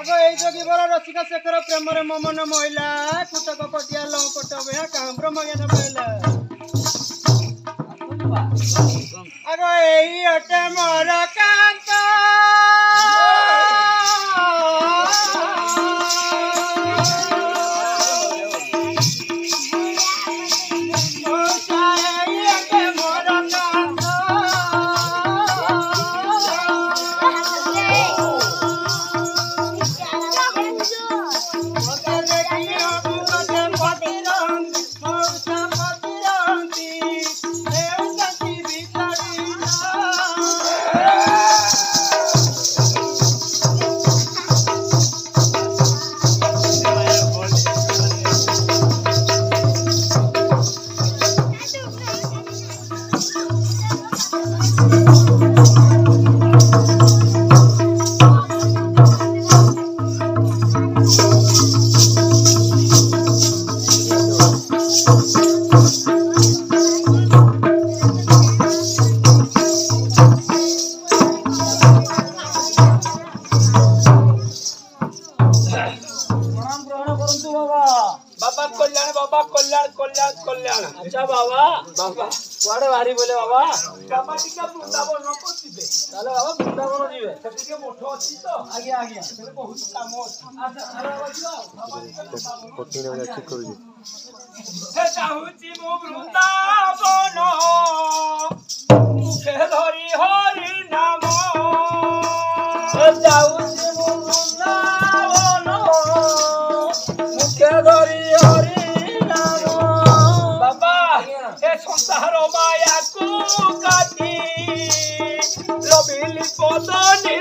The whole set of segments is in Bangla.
ଆଗ ଏଇ ଯୋଗୀ ବର ରସିକା ଶେଖର ପ୍ରେମରେ ମୋ ମନ ମହିଲା କୁଟକ କଟିଆ ଲଙ୍କଟ ବେହା କାଁ ବ୍ରହ୍ମଜ୍ଞାନ ପାଇଲା ଆଗ ଏଇ ଅଟେ ମୋର କାନ୍ତ বাবা কল্যাণ বাবা কল্যাণ কল্যাণ কল্যাণ আচ্ছা বাবা বাবা କୁଆଡେ ବାହାରିଗଲେ ବାବା ବାବା ଟିକେ ବୃନ୍ଦାବନ କରିବେ ତାହେଲେ ବାବା ବୃନ୍ଦାବନ ଯିବେ ସେଠି ଟିକେ ମଠ ଅଛି ତ ଆଜ୍ଞା ଆଜ୍ଞା ସେଠି ବହୁତ କାମ ଅଛି କଠିନ ଠିକ କରୁଛି ଚାହୁଁଛି ମୁଁ ବୃନ୍ଦାବନ ଧରି ହରି ନାମ for the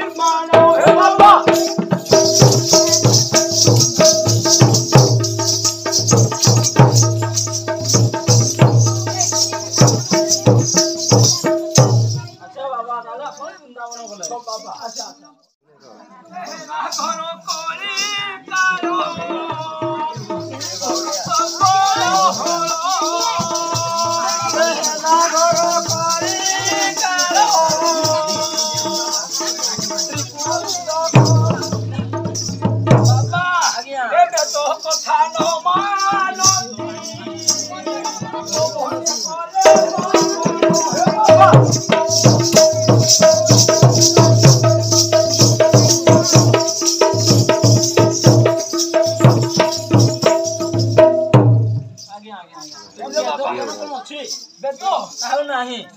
Thank you.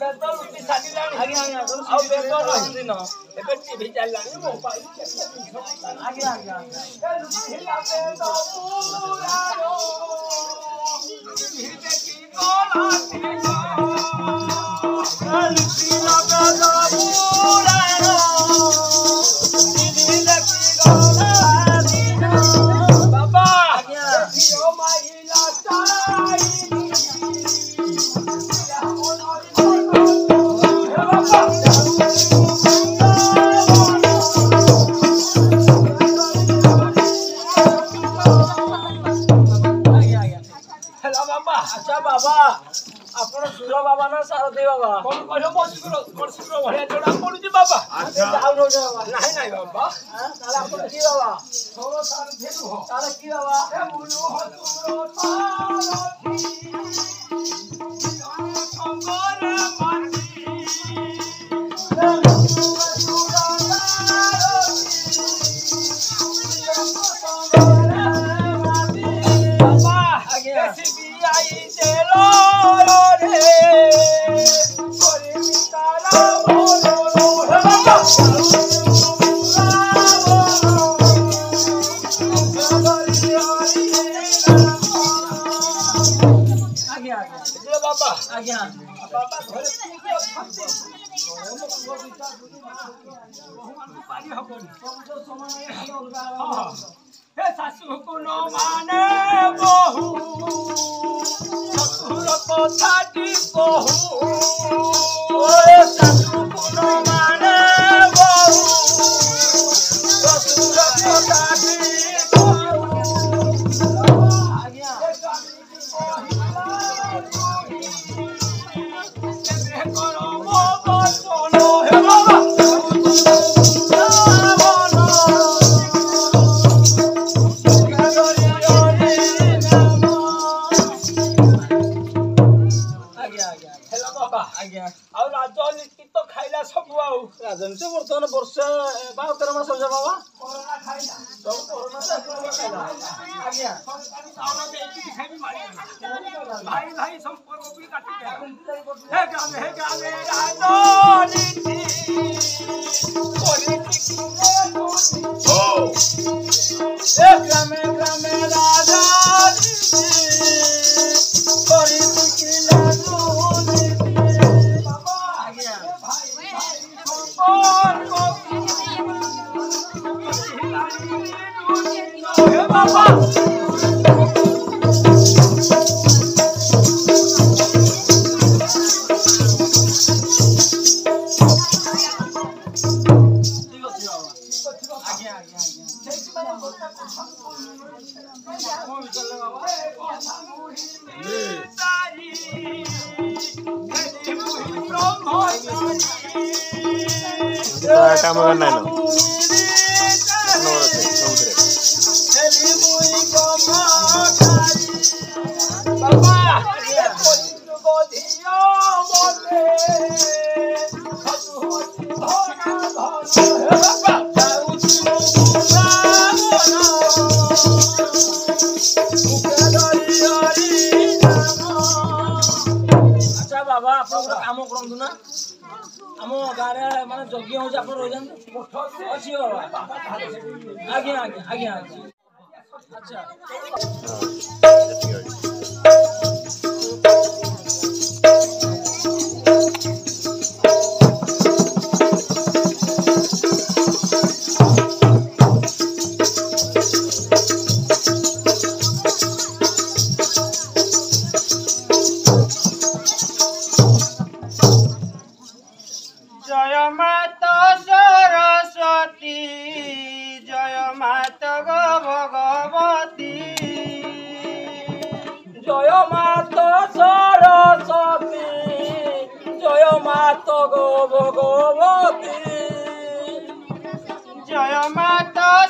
ବେତନ ବି ସାରିଲାଣି ଆଉ ବେତନ ରହିଛି ନ ଏବେ ଟିଭି ଚାଲିଲାଣି ମୋବାଇଲ ଆଜ୍ଞା ଆଜ୍ଞା Thank you. বাবা না সারথী বাবা পড়ুছি বাবা নাই নাই বাবা তাহলে আপনার কি বাবা তাহলে কি বাবা Baby, I ain't alone. হে শাশুকু নমানে বহু শাশুর কথা দি বহু শাশুকু নমানে বহু भाई भाई संपर्क भी काटी है क्या है क्या मेरा डोली କାମ କରି ନାଇଁ ଯଜ୍ଞ ହେଉଛି ଆପଣ ରହିଯାନ୍ତୁ ଅଛି ବାବା ଆଜ୍ଞା ଆଜ୍ଞା ଆଜ୍ଞା ଆଜ୍ଞା ଆଚ୍ଛା Santo.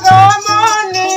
Good morning.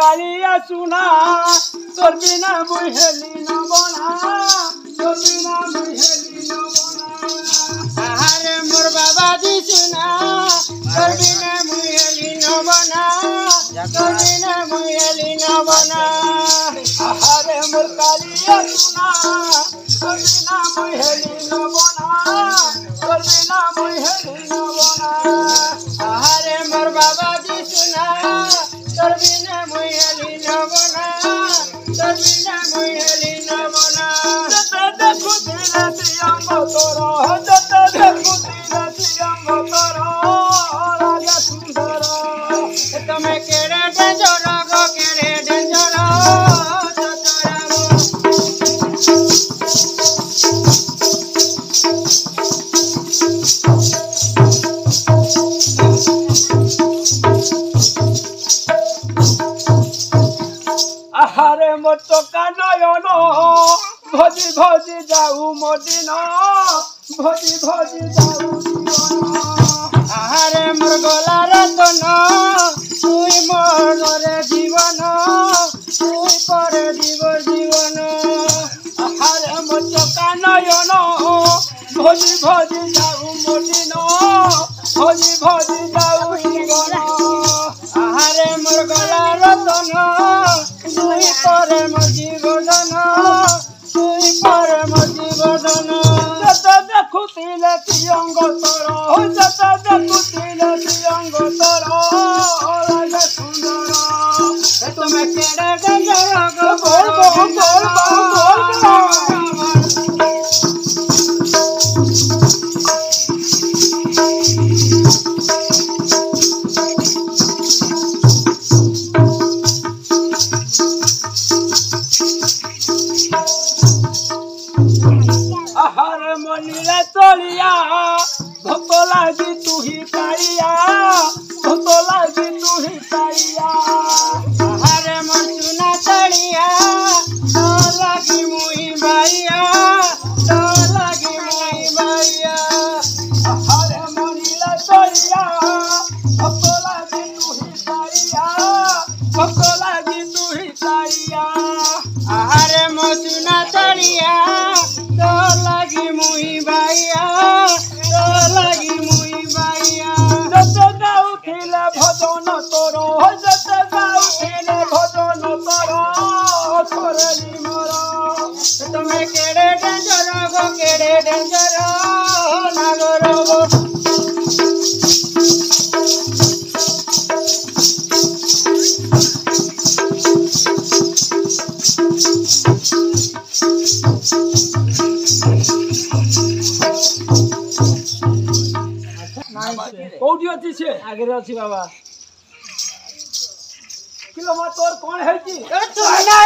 কালিয়া সোনা তোর বিনা বুহেলি নবনা তোর বিনা বুহেলি নবনা আহারে মোর বাবা দিছি না তোর বিনা বুহেলি নবনা তোর বিনা বুহেলি নবনা আহারে মোর কালিয়া সোনা তোর বিনা বুহেলি নবনা তোর বিনা বুহেলি নবনা Toro, Toro, Toro, Toro, Toro, তাহারে মতো কানয়ন ভজি ভজি যাও মদিন ভজি ভজি যাও তাহারে মোর গলা রতন তুই মনরে জীবন তুই পরে দিব জীবন ভজি ভজি যাও মদিন ভজি ভজি যাও আহারে মোর গলা রতন তুই পরে মো জীবন তুই পরে মো জীবন যত দেখুতিলে তুই অঙ্গ তর যত দেখুতিলে তুই অঙ্গ তর সুন্দর তুমি কেড়ে গেলে গোল গোল গোল গোল গোল କୋଉଠି ଅଛି ସେ ଆଗରେ ଅଛି ବାବା କିଲୋ ମା ତୋର କଣ ହେଇଛି ଭାଷା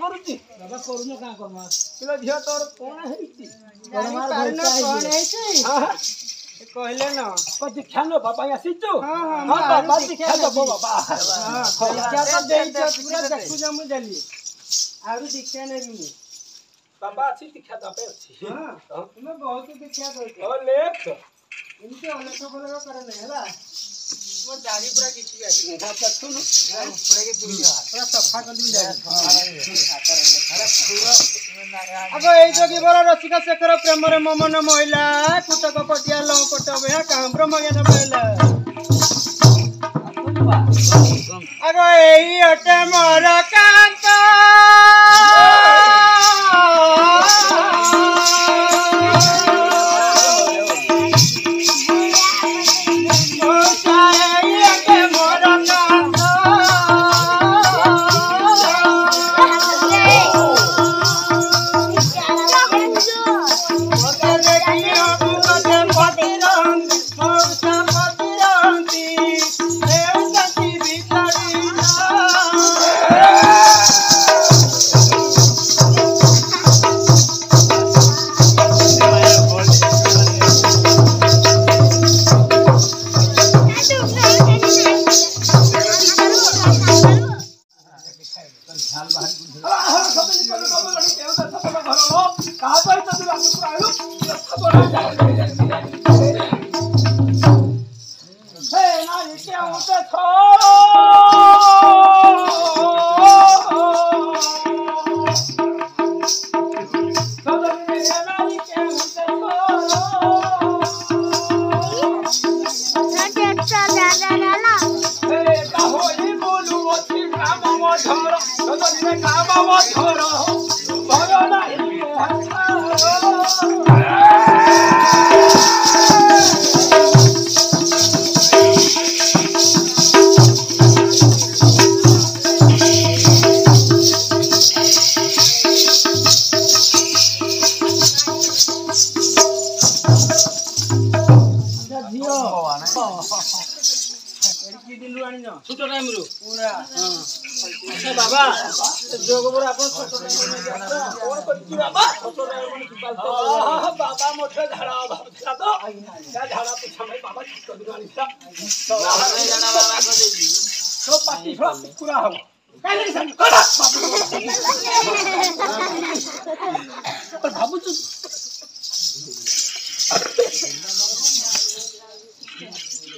କରୁଛି ବାବା କରୁନ କାଁ କରମା କିଲୋ ଝିଅ ତୋର କଣ ହେଇଛି କଣ ହେଇଛି कहले न को दिखानो बाबा या सिचु हां हां बाबा दिखानो बाबा हां क्या तो देई छ पूरा देखु जम देली आरु दिखाने नी बाबा अच्छी दिखा दा पे अच्छी हां हमें बहुत दिखा दो और लेख इनके अलग से बोलेगा करने है ना वो दाढ़ी पूरा खींची जाएगी बात का सुनो पड़ेगी पूरी पूरा सफा कर दी जाएगी अब ए जोगी बड़ रसिका शेखर प्रेम रे ममन महिला कुटक पटिया लंपट बेहा काम ब्रह्मज्ञान महिला আগ এই অটে মরা বাবা ধরো ভয় না ଆଚ୍ଛା ବାବା ଯୋଗପୁର ଆପଣ ବାବା ମଧ୍ୟ ଝାଡ଼ା ଅଭାବ ଥିଲା ତ ଝାଡ଼ା ପୋଛା ପାଇଁ ବାବା ଠିକ କରି ଆଣିଥିଲା ସବୁ ପାଟି ଛଡ଼ା କୁକୁରା ହବ ଭାବୁଛୁ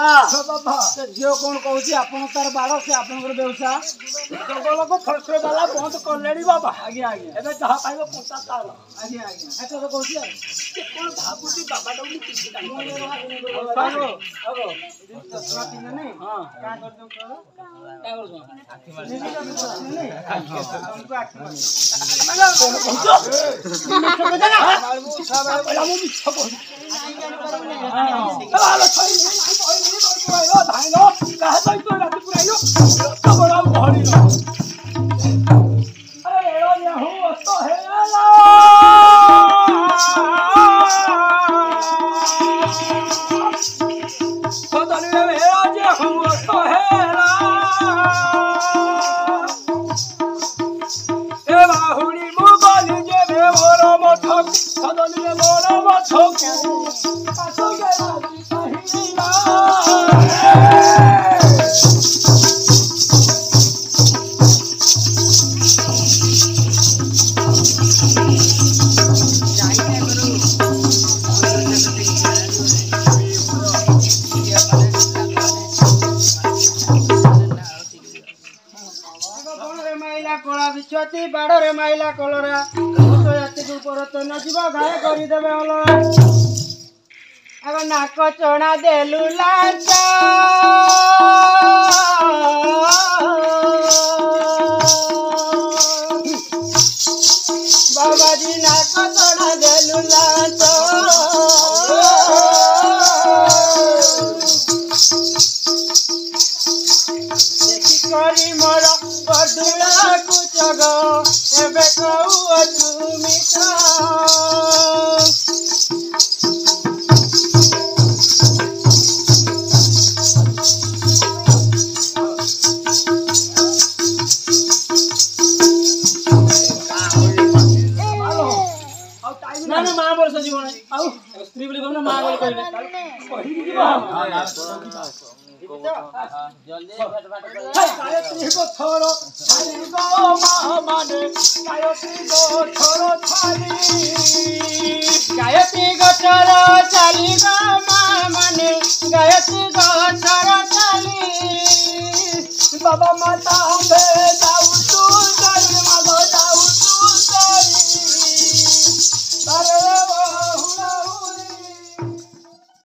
ବାବା ସେ ଝିଅ କଣ କହୁଛି ଆପଣ ତାର ବାଳ ସେ ଆପଣଙ୍କର ବ୍ୟବସାୟ ଜଙ୍ଗଲକୁ ଫସଲବାଲା ବନ୍ଦ କଲେଣି ବାବା ଆଜ୍ଞା ଆଜ୍ଞା ଏବେ ଯାହା ପାଇବ କଞ୍ଚା ତାର ଆଜ୍ଞା ଆଜ୍ଞା ଏଥର କହୁଛି ଆଉ ସେ କଣ ଭାବୁଛି ବାବା ଡାକୁ କିଛି ମିଛ କହୁଛି ઘોડી નો અરે એનો હું વસ્તો હે ଗତି ବାଡ଼ରେ ମାଇଲା କଲରା ଭୂତ ଜାତିକୁ ପରତ ନଯିବ ଘାଏ କରିଦେବେ ଅଲରା ଆଗ ନାକ ଚଣା ଦେଲୁ ଲାଞ୍ଚ ବାବାଜୀ ନାକ ଚଣା ଦେଲୁ ଲାଞ୍ଚ କରି ମୋର ବଦୁଳାକୁ ଜଗ ଏବେ କହୁ ଅଛୁ ମିଠା ସ୍ତ୍ରୀ ବୋଲି କହିବ ନା ମା ବୋଲି କହିବେ গায়ত্রী বছর ছাড়ি গো মা মানে গায়ত্রী বছর ছাড়ি গায়ত্রী বছর চালি গো মা মানে গায়ত্রী বছর চালি বাবা মাতা যাও যাও তুই